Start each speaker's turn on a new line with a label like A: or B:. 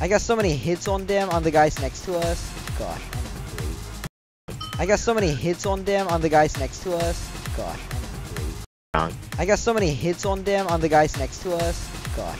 A: I got so many hits on them on the guys next to us. Gosh, I got so many hits on them on the guys next to us. Gosh, I got so many hits on them on the guys next to us. Gosh.